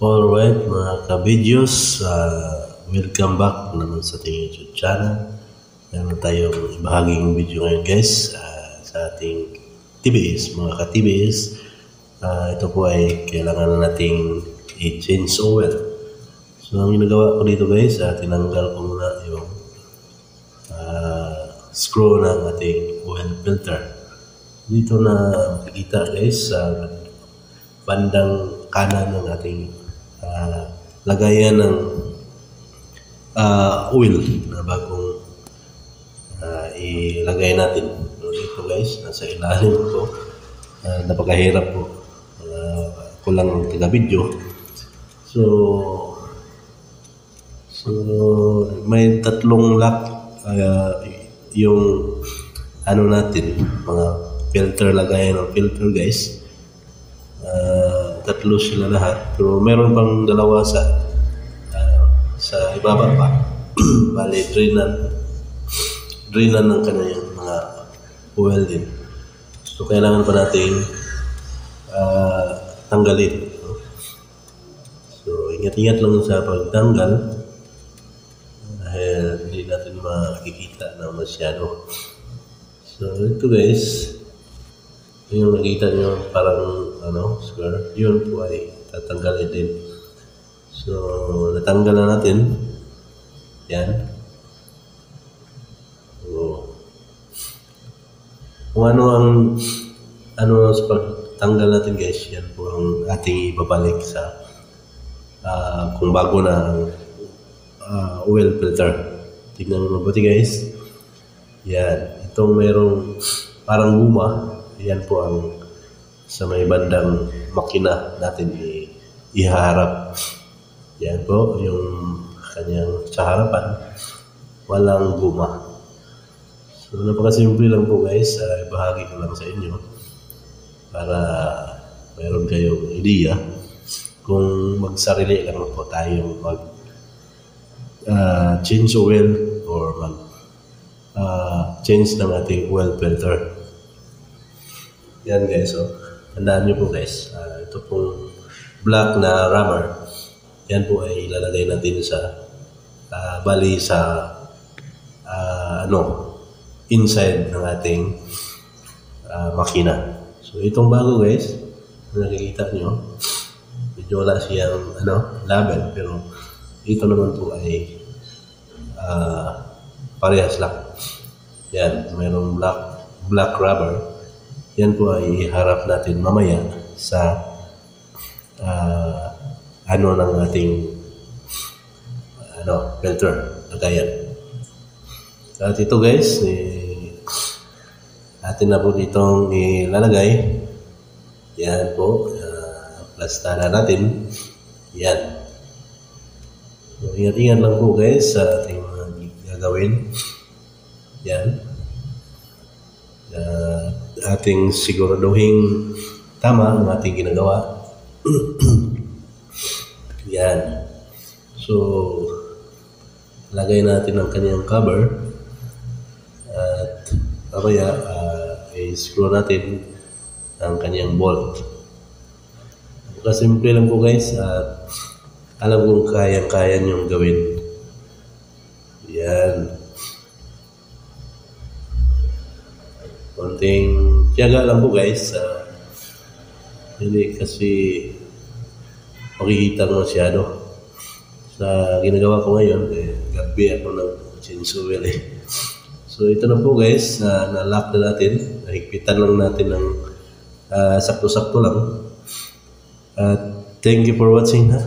Alright mga ka-videos, uh, welcome back naman sa ating YouTube channel. Meron tayong ibahaging video ngayon guys uh, sa ating TBS, mga ka-TBS. Uh, ito po ay kailangan nating i-change oil. So ang ginagawa ko dito guys, uh, tinanggal ko muna yung uh, screw ng ating oil filter. Dito na makikita guys sa uh, bandang kanan ng ating uh, lagayan ng uh, oil na bagong uh, ilagay natin. So, ito guys, nasa ilalim ko. Uh, napakahirap po. Uh, ako ang taga-video. So, so, may tatlong lock uh, yung ano natin, mga filter lagayan ng filter guys. Uh, tatlo sila lahat. Pero meron pang dalawa sa uh, sa ibaba pa. Bali, drainan. Drainan ng kanyang mga oil din. So, kailangan pa natin uh, tanggalin. So, ingat-ingat lang sa pagtanggal dahil hindi natin makikita na masyado. So, ito guys, yung nakita nyo parang ano, square, yun po ay tatanggalin din. So, natanggal na natin. Yan. So, kung ano ang ano sa pagtanggal natin guys, yan po ang ating ibabalik sa uh, kung bago na uh, oil filter. Tignan mo mabuti guys. Yan. Itong merong parang guma, yan po ang sa may bandang makina natin i iharap. Yan po yung kanyang sa harapan. Walang guma. So napakasimple lang po guys. Uh, ibahagi ko lang sa inyo para mayroon kayong ideya kung magsarili lang po tayo mag uh, change oil or mag uh, change ng ating oil filter. Yan guys, so tandaan nyo po guys, uh, ito pong black na rubber, yan po ay ilalagay natin sa uh, bali sa uh, ano, inside ng ating uh, makina. So itong bago guys, nakikita nyo, medyo wala siyang ano, label, pero ito naman po ay uh, parehas lang. Yan, mayroong black, black rubber. Yan po ay iharap natin mamaya sa uh, ano ng ating ano, filter, lagayan. At ito guys, eh, atin na po itong ilalagay. Yan po, uh, plastara natin. Yan. So, ingat-ingat lang po guys sa ating gagawin. Yan. Uh, ating siguraduhin tama ang ating ginagawa. Yan. So, lagay natin ang kanyang cover at mamaya uh, i-screw natin ang kanyang bolt. Kasimple lang po guys at alam kong kayang-kaya niyong gawin. Yan. Konting tiyaga lang po guys. Uh, hindi kasi makikita ko masyado. Sa ginagawa ko ngayon, eh, gabi ako ng chinsuel eh. So ito na po guys, uh, na-lock na natin. Nahigpitan lang natin ng uh, sakto-sakto lang. At uh, thank you for watching ha.